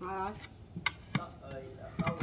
Rồi. Đất ơi, đất